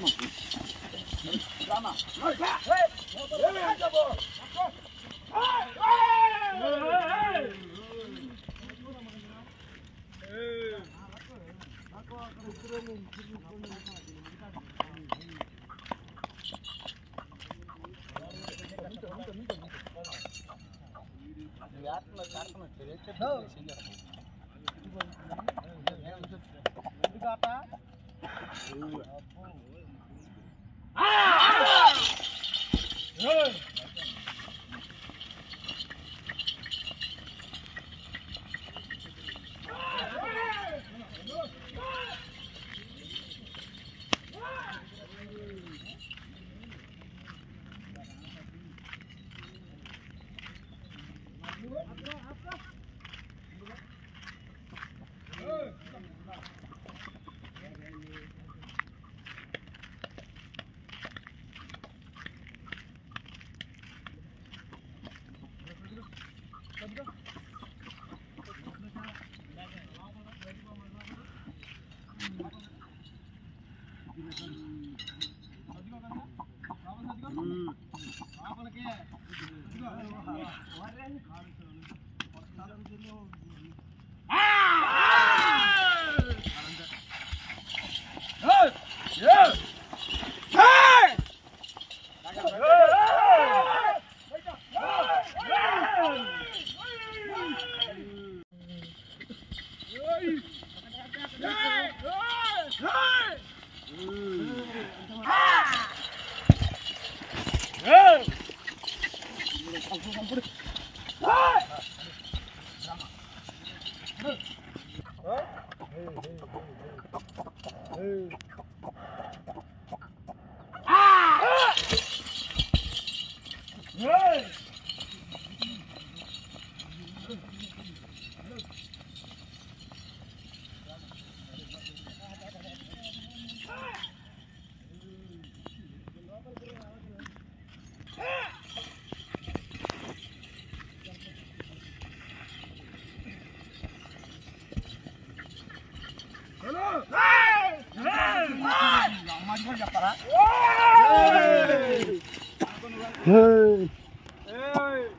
ఎందుకు లోపలికి Hey! 따라. 에이. 에이. 에이.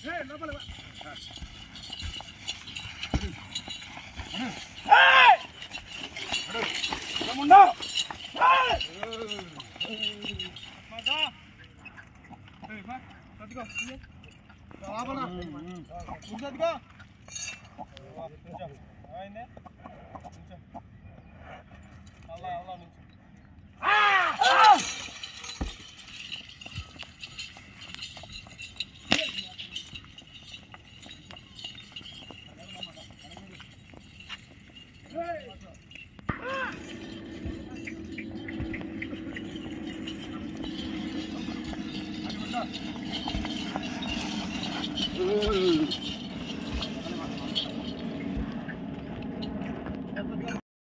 Hey, no, no, no. 맞아. 에이, 봐. 어디 가? 자, 와봐라. 공주 어디 가? 와, 진짜. 아, 있네. 진짜. 알라, 알라, 민주. 아! 아! Hey! Uy.